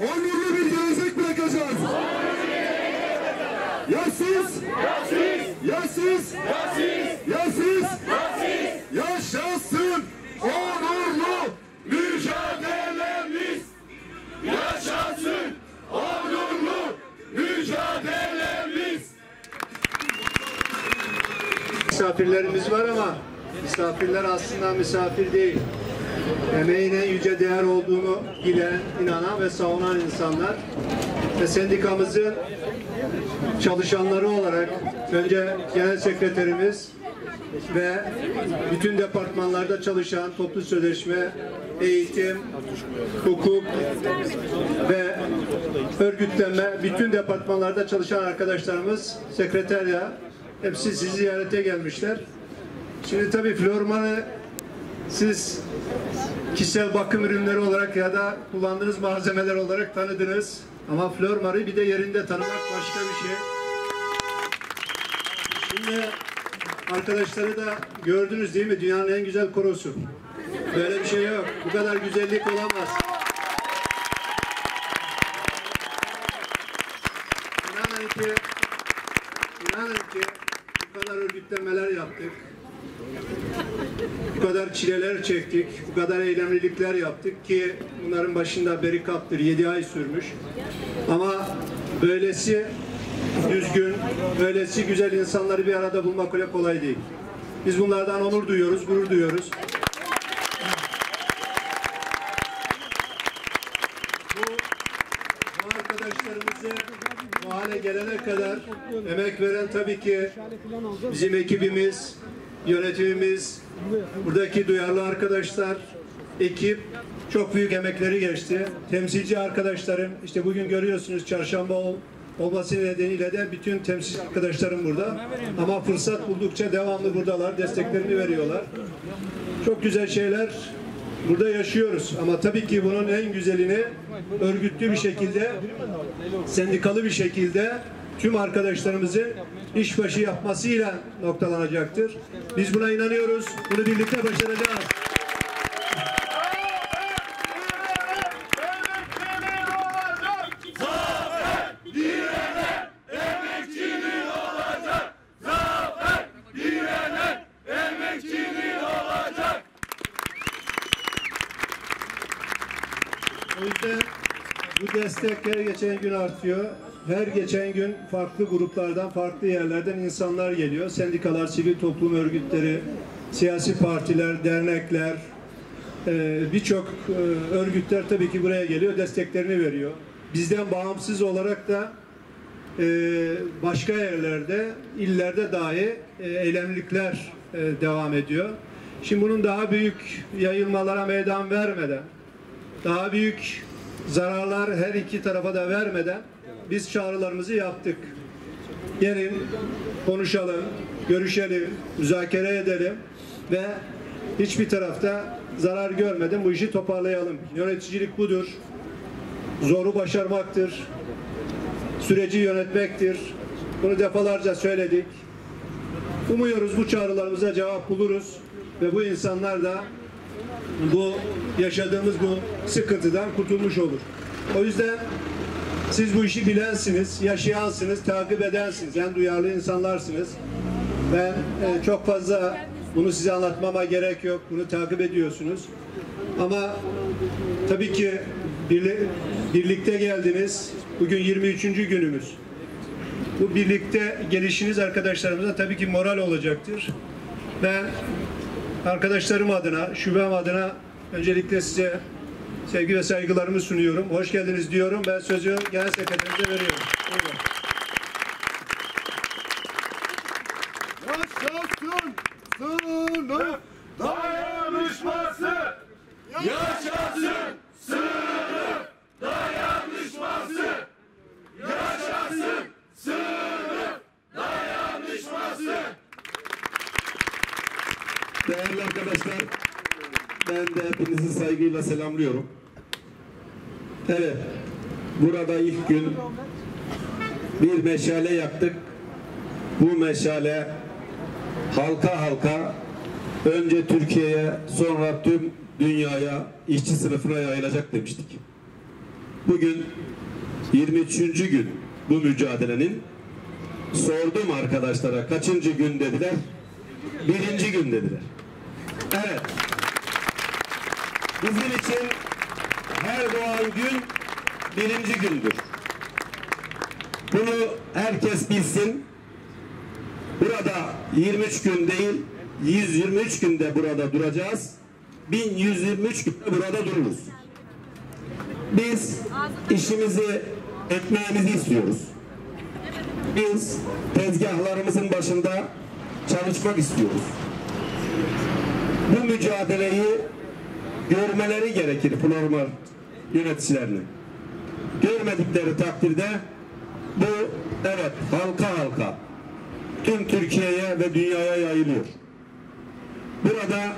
Onurlu bir gelecek bırakacağız. Ya siz? Ya siz? Ya siz? Ya siz? Yaşasın onurlu mücadelemiz. Yaşasın onurlu mücadelemiz. Misafirlerimiz var ama misafirler aslında misafir değil. Emeğin en yüce değer olduğunu bilen, inanan ve savunan insanlar ve sendikamızın çalışanları olarak önce genel sekreterimiz ve bütün departmanlarda çalışan toplu sözleşme, eğitim, hukuk ve örgütlenme bütün departmanlarda çalışan arkadaşlarımız, sekreterya hepsi sizi ziyarete gelmişler. Şimdi tabii flormanı siz kişisel bakım ürünleri olarak ya da kullandığınız malzemeler olarak tanıdınız. Ama flormarı bir de yerinde tanımak başka bir şey. Şimdi arkadaşları da gördünüz değil mi? Dünyanın en güzel korosu. Böyle bir şey yok. Bu kadar güzellik olamaz. İnanın ki inanın ki bu kadar örgütlemeler yaptık. Çileler çektik, bu kadar eylemlilikler yaptık ki bunların başında berikaptır, 7 ay sürmüş. Ama böylesi düzgün, böylesi güzel insanları bir arada bulmak öyle kolay değil. Biz bunlardan onur duyuyoruz, gurur duyuyoruz. Bu, arkadaşlarımızı hale gelene kadar emek veren tabii ki bizim ekibimiz, yönetimimiz, buradaki duyarlı arkadaşlar, ekip çok büyük emekleri geçti. Temsilci arkadaşlarım, işte bugün görüyorsunuz çarşamba ol, olması nedeniyle de bütün temsilci arkadaşlarım burada. Ama fırsat buldukça devamlı buradalar, desteklerini veriyorlar. Çok güzel şeyler burada yaşıyoruz. Ama tabii ki bunun en güzelini örgütlü bir şekilde, sendikalı bir şekilde tüm arkadaşlarımızın işbaşı yapmasıyla noktalanacaktır. Biz buna inanıyoruz. Bunu birlikte başaracağız. O yüzden bu destek her geçen gün artıyor. Her geçen gün farklı gruplardan, farklı yerlerden insanlar geliyor. Sendikalar, sivil toplum örgütleri, siyasi partiler, dernekler, e, birçok e, örgütler tabii ki buraya geliyor, desteklerini veriyor. Bizden bağımsız olarak da e, başka yerlerde, illerde dahi e, eylemlilikler e, devam ediyor. Şimdi bunun daha büyük yayılmalara meydan vermeden, daha büyük zararlar her iki tarafa da vermeden biz çağrılarımızı yaptık. Gelin, konuşalım, görüşelim, müzakere edelim ve hiçbir tarafta zarar görmeden bu işi toparlayalım. Yöneticilik budur. Zoru başarmaktır. Süreci yönetmektir. Bunu defalarca söyledik. Umuyoruz bu çağrılarımıza cevap buluruz ve bu insanlar da bu yaşadığımız bu sıkıntıdan kurtulmuş olur. O yüzden siz bu işi bilensiniz, yaşayansınız, takip edensiniz. Yani duyarlı insanlarsınız. Ben e, çok fazla bunu size anlatmama gerek yok. Bunu takip ediyorsunuz. Ama tabii ki birli, birlikte geldiniz. Bugün 23. günümüz. Bu birlikte gelişiniz arkadaşlarımıza tabii ki moral olacaktır. Ben arkadaşlarım adına, şubem adına öncelikle size sevgi ve saygılarımı sunuyorum. Hoş geldiniz diyorum. Ben sözü genel sekreterimize veriyorum. Buyurun. Yaşasın sınıf dayanışması. Yaşasın sınıf dayanışması. Yaşasın sınıf dayanışması. Değerli arkadaşlar, ben de hepinizi saygıyla selamlıyorum. Evet, burada ilk gün bir meşale yaktık. Bu meşale halka halka önce Türkiye'ye sonra tüm dünyaya, işçi sınıfına yayılacak demiştik. Bugün 23. gün bu mücadelenin sordum arkadaşlara kaçıncı gün dediler? Birinci gün dediler. Evet. Bizim için her doğan gün birinci gündür. Bunu herkes bilsin. Burada 23 gün değil, 123 günde burada duracağız. 1123 günde burada dururuz. Biz işimizi, ekmeğimizi istiyoruz. Biz tezgahlarımızın başında çalışmak istiyoruz. Bu mücadeleyi görmeleri gerekir normal yöneticilerinin. Görmedikleri takdirde bu evet halka halka tüm Türkiye'ye ve dünyaya yayılıyor. Burada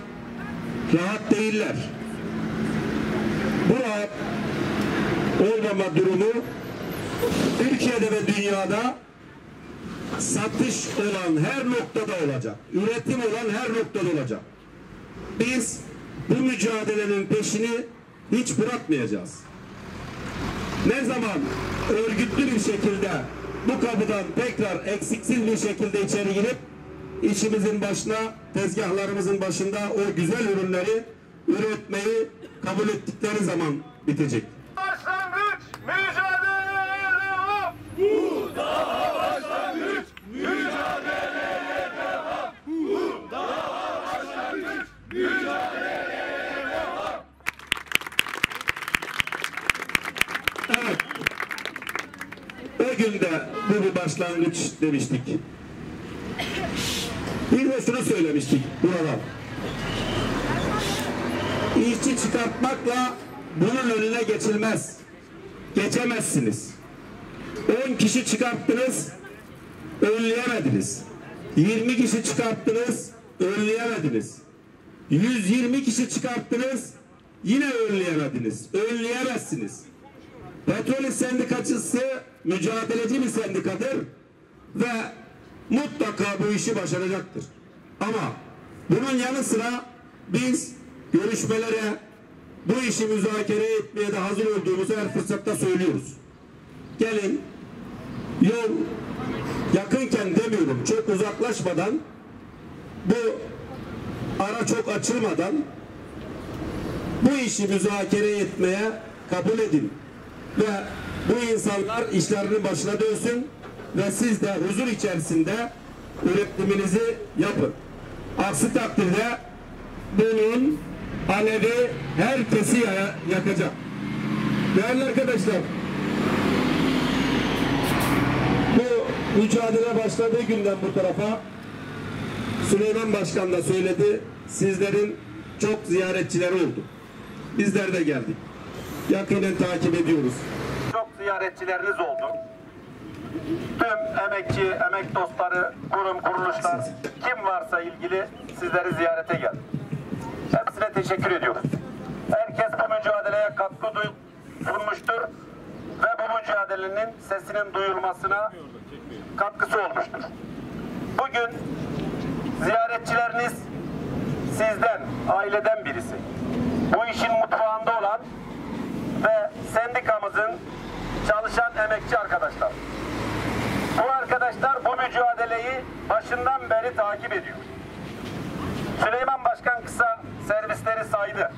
rahat değiller. Bu rahat olmama durumu Türkiye'de ve dünyada satış olan her noktada olacak. Üretim olan her noktada olacak. Biz bu mücadelenin peşini hiç bırakmayacağız. Ne zaman örgütlü bir şekilde bu kapıdan tekrar eksiksiz bir şekilde içeri girip işimizin başına, tezgahlarımızın başında o güzel ürünleri üretmeyi kabul ettikleri zaman bitecek. Başlangıç mücadeleye devam. Bu daha başlangıç mücadeleye devam. Bu daha başlangıç mücadeleye devam. Evet. O günde bu bir başlangıç demiştik. Bir de şunu söylemiştik buradan. İşçi çıkartmakla bunun önüne geçilmez. Geçemezsiniz. 10 kişi çıkarttınız, önleyemediniz. 20 kişi çıkarttınız, önleyemediniz. 120 kişi çıkarttınız, yine önleyemediniz. Önleyemezsiniz. Petrol sendikacısı mücadeleci bir sendikadır ve mutlaka bu işi başaracaktır. Ama bunun yanı sıra biz görüşmelere bu işi müzakere etmeye de hazır olduğumuzu her fırsatta söylüyoruz. Gelin yol yakınken demiyorum çok uzaklaşmadan bu ara çok açılmadan bu işi müzakere etmeye kabul edin. Ve bu insanlar işlerinin başına dönsün ve siz de huzur içerisinde üretiminizi yapın. Aksi takdirde bunun alevi herkesi ya- yakacak. Değerli arkadaşlar, bu mücadele başladığı günden bu tarafa Süleyman Başkan da söyledi. Sizlerin çok ziyaretçileri oldu. Bizler de geldik. Yakinen takip ediyoruz. Ziyaretçileriniz oldu. Tüm emekçi, emek dostları, kurum, kuruluşlar, kim varsa ilgili sizleri ziyarete geldi. Hepsine teşekkür ediyoruz. Herkes bu mücadeleye katkı sunmuştur ve bu mücadelenin sesinin duyulmasına katkısı olmuştur. Bugün ziyaretçileriniz sizden, aileden birisi. Bu işin mutfağında olan ve sendikamızın emekçi arkadaşlar. Bu arkadaşlar bu mücadeleyi başından beri takip ediyor. Süleyman Başkan kısa servisleri saydı.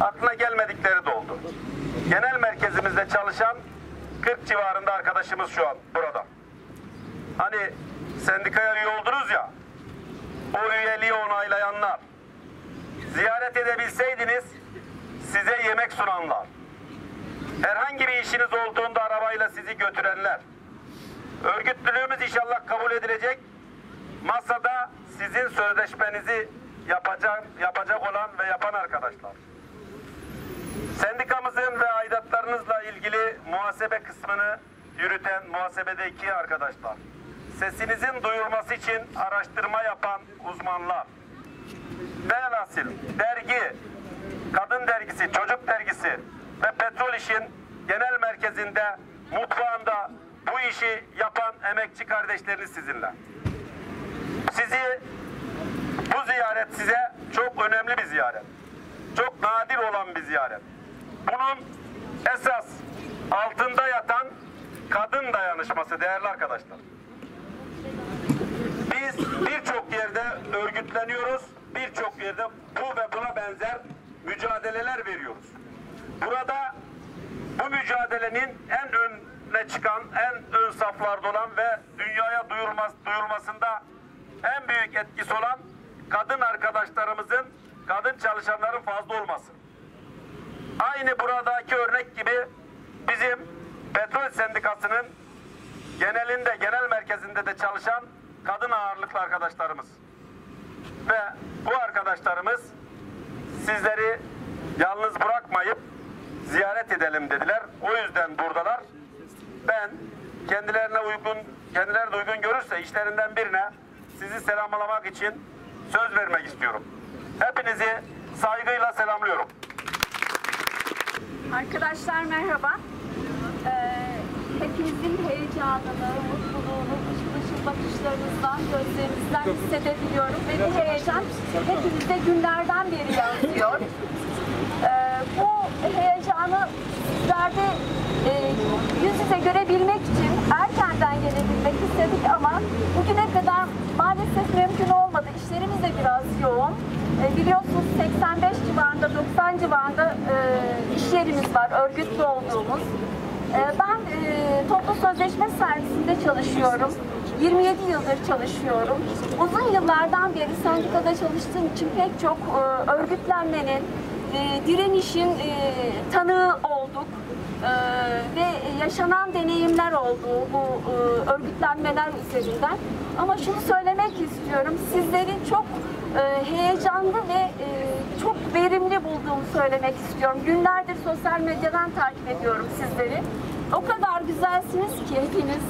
Aklına gelmedikleri de oldu. Genel merkezimizde çalışan 40 civarında arkadaşımız şu an burada. Hani sendikaya üye oldunuz ya, o üyeliği onaylayanlar, ziyaret edebilseydiniz size yemek sunanlar, herhangi bir işiniz olduğunda arabayla sizi götürenler, örgütlülüğümüz inşallah kabul edilecek, masada sizin sözleşmenizi yapacak, yapacak olan ve yapan arkadaşlar. Sendikamızın ve aidatlarınızla ilgili muhasebe kısmını yürüten muhasebedeki arkadaşlar. Sesinizin duyulması için araştırma yapan uzmanlar. Velhasıl dergi, kadın dergisi, çocuk dergisi ve petrol işin genel merkezinde, mutfağında bu işi yapan emekçi kardeşleriniz sizinle. Sizi bu ziyaret size çok önemli bir ziyaret. çok nadir olan bir ziyaret. Bunun esas altında yatan kadın dayanışması değerli arkadaşlar. Biz birçok yerde örgütleniyoruz, birçok yerde bu ve buna benzer mücadeleler veriyoruz. Burada bu mücadelenin en önüne çıkan, en ön saflarda olan ve dünyaya duyurulmaz, duyurulmasında en büyük etkisi olan kadın arkadaşlarımızın, kadın çalışanların fazla olması. Aynı buradaki örnek gibi bizim petrol sendikasının genelinde, genel merkezinde de çalışan kadın ağırlıklı arkadaşlarımız. Ve bu arkadaşlarımız sizleri yalnız bırakmayıp ziyaret edelim dediler. O yüzden buradalar. Ben kendilerine uygun, kendileri de uygun görürse işlerinden birine sizi selamlamak için söz vermek istiyorum. Hepinizi saygıyla selamlıyorum. Arkadaşlar merhaba. Ee, hepinizin heyecanını, mutluluğunu, ışıl ışıl bakışlarınızdan, gözlerinizden hissedebiliyorum. Ve bu heyecan hepimizde günlerden beri yansıyor. Ee, bu heyecanı sizlerde e, yüz yüze görebilmek için erkenden gelebilmek istedik ama bugüne kadar maalesef mümkün olmadı. İşlerimiz de biraz yoğun. E, biliyorsunuz 85 civarında, 90 civarında e, iş yerimiz var, örgütlü olduğumuz. E, ben e, toplu sözleşme servisinde çalışıyorum. 27 yıldır çalışıyorum. Uzun yıllardan beri sendikada çalıştığım için pek çok e, örgütlenmenin, e, direnişin e, tanığı olduk. Ee, ve yaşanan deneyimler oldu bu e, örgütlenmeler üzerinden. Ama şunu söylemek istiyorum, sizleri çok e, heyecanlı ve e, çok verimli bulduğumu söylemek istiyorum. Günlerdir sosyal medyadan takip ediyorum sizleri. O kadar güzelsiniz ki hepiniz.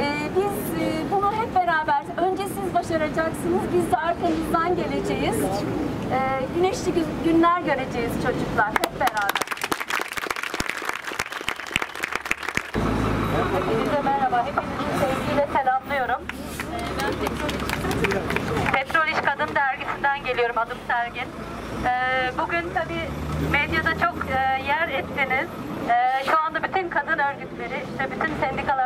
E, biz e, bunu hep beraber, önce siz başaracaksınız, biz de arkanızdan geleceğiz. E, güneşli gü- günler göreceğiz çocuklar, hep beraber. Hepinize merhaba. Hepinizi sevgiyle selamlıyorum. Ee, Petrol İş, Kadın Dergisi'nden geliyorum. Adım Sergin. Ee, Bugün tabii medyada çok e, yer ettiniz. Ee, Şu anda bütün kadın örgütleri, işte bütün sendikalardan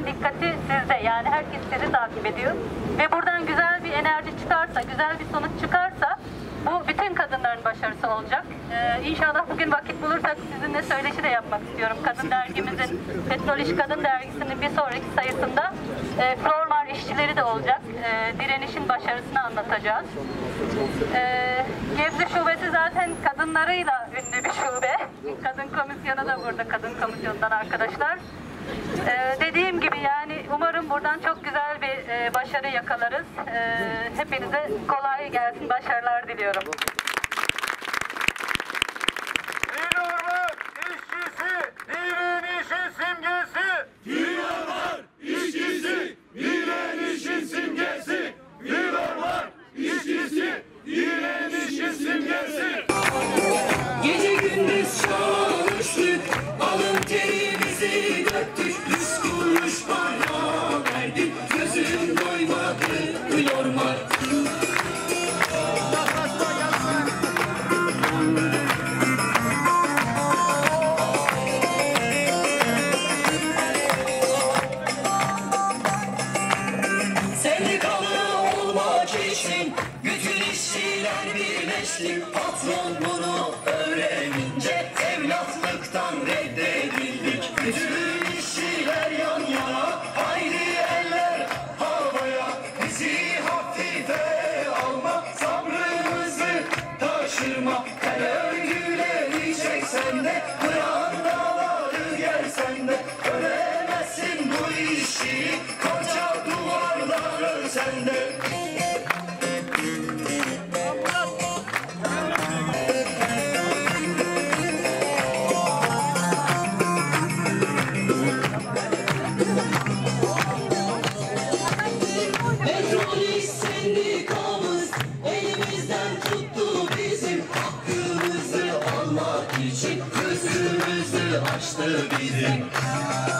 kadınların dikkati sizde. Yani herkes sizi takip ediyor. Ve buradan güzel bir enerji çıkarsa, güzel bir sonuç çıkarsa bu bütün kadınların başarısı olacak. Ee, inşallah bugün vakit bulursak sizinle söyleşi de yapmak istiyorum. Kadın dergimizin, İş Kadın Dergisi'nin bir sonraki sayısında e, Flormar işçileri de olacak. E, direnişin başarısını anlatacağız. E, Gebze Şubesi zaten kadınlarıyla ünlü bir şube. Kadın komisyonu da burada, kadın komisyonundan arkadaşlar. Ee, dediğim gibi yani umarım buradan çok güzel bir e, başarı yakalarız. Ee, hepinize kolay gelsin, başarılar diliyorum. Taşırma Her örgüleri çeksen de brandaları gelsen de Öremezsin bu işi. Koca duvarları sende Petrol doesn't.